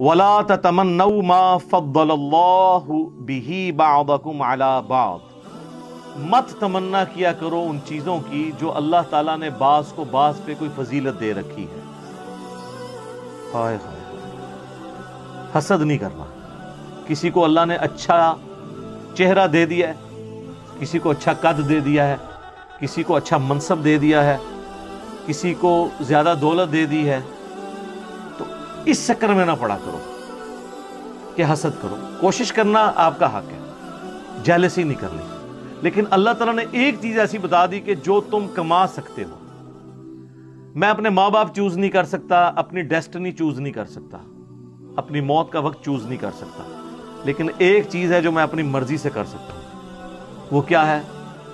वला तमन्नऊ मा फद्दलल्लाहु बिही बादकुम अला बाद मत तमन्ना किया करो उन चीज़ों की जो अल्लाह ताला ने बास को बास पे कोई फजीलत दे रखी है हाय हाय हसद नहीं करना किसी को अल्लाह ने अच्छा चेहरा दे दिया है किसी को अच्छा कद दे दिया है किसी को अच्छा मनसब दे दिया है किसी को ज़्यादा दौलत दे दी है इस चक्कर में ना पड़ा करो, कि हसद करो। कोशिश करना आपका हक है। जेलसी नहीं करनी। लेकिन अल्लाह तला ने एक चीज़ ऐसी बता दी कि जो तुम कमा सकते हो। मैं अपने माँ बाप चूज़ नहीं कर सकता, अपनी डेस्टिनी चूज़ नहीं कर सकता, अपनी मौत का वक्त चूज़ नहीं कर सकता। लेकिन एक चीज़ है जो मैं अपनी मर्ज़ी से कर सकता हूँ। वो क्या है?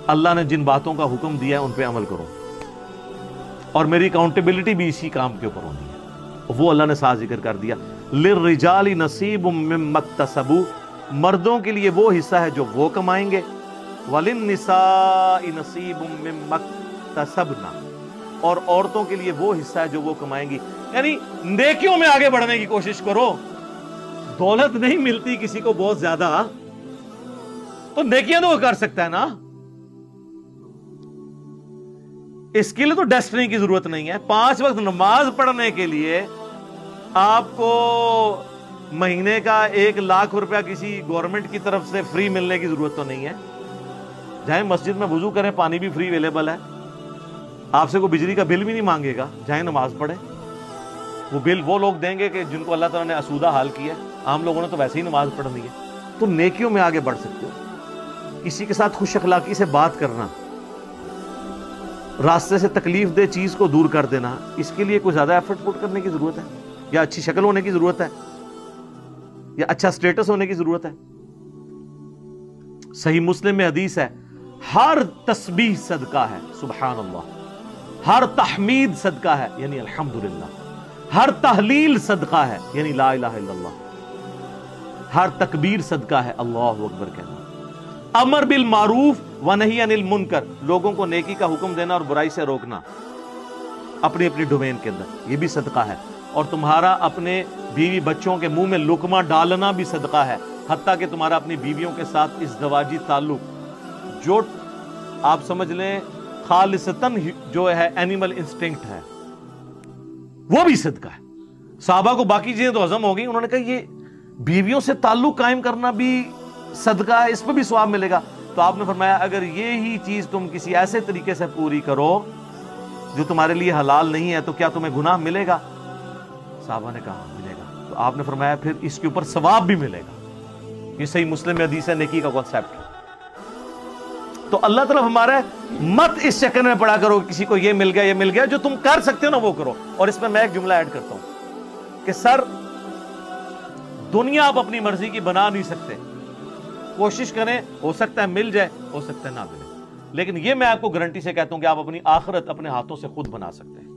अल्लाह ने जिन बातों का हुक्म दिया है, उन पर अमल करो। और मेरी अकाउंटेबिलिटी भी इसी काम के ऊपर होनी है। वो अल्लाह ने साथ ज़िक्र कर दिया। लिर रिजाली नसीब मकतसबू मर्दों के लिए वो हिस्सा है जो वो कमाएँगे। वलिन निसाई नसीब मकतसबना और औरतों के लिए वो हिस्सा है जो वो कमाएँगी। यानी नेकियों में आगे बढ़ने की कोशिश करो, दौलत नहीं मिलती किसी को बहुत ज़्यादा। तो नेकियाँ तो वो कर सकता है ना? इसके लिए तो डेस्टिनी की ज़रूरत नहीं है। पाँच वक्त नमाज़ पढ़ने के लिए आपको महीने का एक लाख रुपया किसी गवर्नमेंट की तरफ़ से फ्री मिलने की ज़रूरत तो नहीं है। जाए मस्जिद में वज़ू करें, पानी भी फ्री अवेलेबल है। आपसे कोई बिजली का बिल भी नहीं मांगेगा। जाए नमाज़ पढ़े। वो बिल वो लोग देंगे कि जिनको अल्लाह ताला ने असूदा हाल किया आम लोगों ने तो वैसे ही नमाज़ पढ़नी है। तो नेकियों में आगे बढ़ सकते हो। किसी के साथ खुश अखलाकी से बात करना। रास्ते से तकलीफ़ दे चीज़ को दूर कर देना, इसके लिए कोई ज़्यादा एफर्ट पुट करने की ज़रूरत है? या अच्छी शक्ल होने की ज़रूरत है? या अच्छा स्टेटस होने की ज़रूरत है? सही मुस्लिम में हदीस है, हर तस्बीह सदका है सुबहान अल्लाह हर तहमीद सदका है, यानी अल्हम्दुलिल्लाह। हर तहलील सदका है, यानी ला इलाहा हर तकबीर सदका है, अल्लाह अकबर कहना। अमर बिल मारूफ व नहीं अनिल मुनकर, लोगों को नेकी का हुक्म देना और बुराई से रोकना। अपनी अपनी डोमेन के अंदर यह भी सदका है। और तुम्हारा अपने बीवी बच्चों के मुँह में लुकमा डालना भी सदका है, हत्या कि तुम्हारा अपनी बीवियों के साथ इस दवाजी ताल्लुक। जो आप समझ लें, खालिसतन जो है, एनिमल इंस्टिंक्ट है। वो भी सदका है। साहबा को बाकी चीज़ें तो हजम हो गई, उन्होंने कहा, ये बीवियों से ताल्लुक कायम करना भी सदका है, इस पर भी स्वाब मिलेगा। तो आपने फरमाया, अगर ये ही चीज़ तुम किसी ऐसे तरीके से पूरी करो, जो तुम्हारे लिए हलाल नहीं है तो क्या तुम्हें गुनाह मिलेगा? साहबा ने कहा, मिलेगा। तो आपने फरमाया, फिर इसके ऊपर सवाब भी मिलेगा। ये सही मुस्लिम हदीस है, नेकी का कॉन्सेप्ट तो अल्लाह तरफ़ हमारा मत इस चक्कर में पड़ा करो, किसी को ये मिल गया, ये मिल गया, जो तुम कर सकते हो ना, वो करो। और इसमें मैं एक जुमला ऐड करता हूँ, कि सर, दुनिया आप अपनी मर्ज़ी की बना नहीं सकते। कोशिश करें, हो सकता है मिल जाए, हो सकता है ना मिले। लेकिन ये मैं आपको गारंटी से कहता हूँ कि आप अपनी आखिरत अपने हाथों से खुद बना सकते हैं।